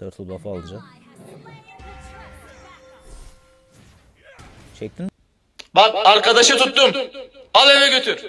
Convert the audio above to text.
Turtle buff'ı alacağım. Çektin? Bak arkadaşı tuttum. Al eve götür.